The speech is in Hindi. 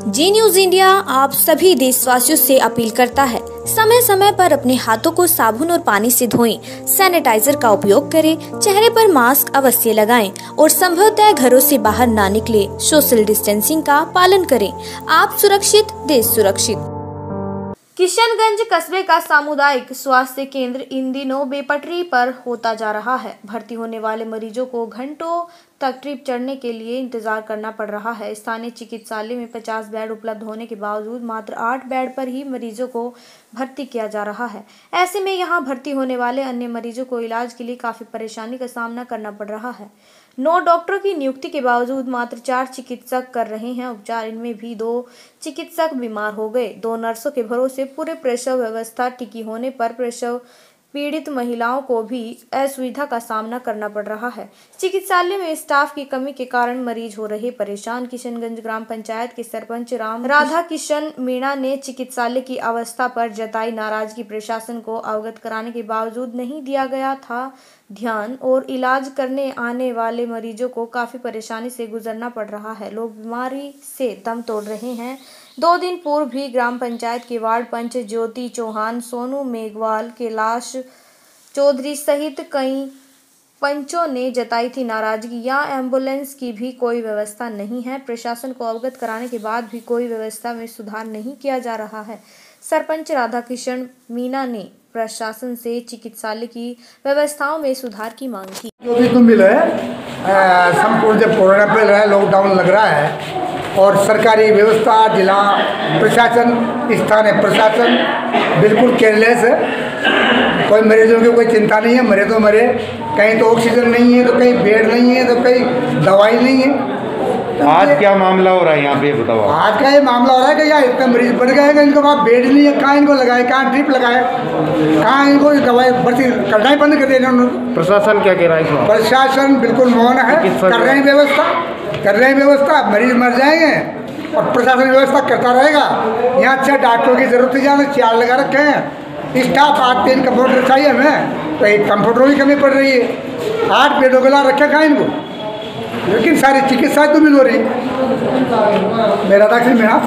जी न्यूज़ इंडिया आप सभी देशवासियों से अपील करता है समय समय पर अपने हाथों को साबुन और पानी से धोएँ, सैनिटाइजर का उपयोग करें चेहरे पर मास्क अवश्य लगाएँ और संभवतः घरों से बाहर ना निकले सोशल डिस्टेंसिंग का पालन करें आप सुरक्षित देश सुरक्षित। किशनगंज कस्बे का सामुदायिक स्वास्थ्य केंद्र इन दिनों बेपटरी पर होता जा रहा है। भर्ती होने वाले मरीजों को घंटों तक ट्रिप चढ़ने के लिए इंतज़ार करना पड़ रहा है। स्थानीय चिकित्सालय में 50 बेड उपलब्ध होने के बावजूद मात्र 8 बेड पर ही मरीजों को भर्ती किया जा रहा है। ऐसे में यहाँ भर्ती होने वाले अन्य मरीजों को इलाज के लिए काफ़ी परेशानी का सामना करना पड़ रहा है। नौ डॉक्टरों की नियुक्ति के बावजूद मात्र चार चिकित्सक कर रहे हैं। उपचार इनमें भी दो चिकित्सक बीमार हो गए। दो नर्सों के भरोसे पूरे प्रसव व्यवस्था टिकी होने पर प्रसव पीड़ित महिलाओं को भी असुविधा का सामना करना पड़ रहा है। चिकित्सालय में स्टाफ की कमी के कारण मरीज़ हो रहे परेशान। किशनगंज ग्राम पंचायत के सरपंच राम राधा किशन मीणा ने चिकित्सालय की अवस्था पर जताई नाराज़गी। प्रशासन को अवगत कराने के बावजूद नहीं दिया गया था ध्यान और इलाज करने आने वाले मरीजों को काफ़ी परेशानी से गुजरना पड़ रहा है। लोग बीमारी से दम तोड़ रहे हैं। दो दिन पूर्व भी ग्राम पंचायत के वार्ड पंच ज्योति चौहान, सोनू मेघवाल, कैलाश चौधरी सहित कई पंचों ने जताई थी नाराज़गी। यहाँ एंबुलेंस की भी कोई व्यवस्था नहीं है। प्रशासन को अवगत कराने के बाद भी कोई व्यवस्था में सुधार नहीं किया जा रहा है। सरपंच राधाकिशन मीना ने प्रशासन से चिकित्सालय की व्यवस्थाओं में सुधार की मांग की। जो भी तुम मिले संपूर्ण जब कोरोना है लॉकडाउन लग रहा है और सरकारी व्यवस्था जिला प्रशासन स्थानीय प्रशासन बिल्कुल केयरलेस है। कोई मरीजों की कोई चिंता नहीं है मरे तो मरे। कहीं तो ऑक्सीजन नहीं है तो कहीं बेड नहीं है तो कहीं दवाई नहीं है। तो आज क्या मामला हो रहा है यहाँ पे बताओ आज का ये मामला हो रहा है कि यार इतने मरीज़ बढ़ गए हैं इनको वहाँ बेड नहीं है कहाँ इनको लगाए कहाँ ड्रिप लगाए कहाँ इनको दवाई भर्ती करना ही बंद कर दिया प्रशासन क्या कह रहा है प्रशासन बिल्कुल मौन है कर रहे हैं व्यवस्था। कर रहे हैं व्यवस्था, मरीज़ मर जाएँगे और प्रशासन व्यवस्था करता रहेगा। यहाँ अच्छा डॉक्टरों की ज़रूरत है ज़्यादा चार लगा रखे हैं। स्टाफ आठ तीन कंप्यूटर चाहिए हमें तो एक कंप्यूटरों की कमी पड़ रही है। आठ बेडों के ला रखे खाए इनको। लेकिन सारी चिकित्सा तो मिल हो रही। मेरा दाखिल में हाँ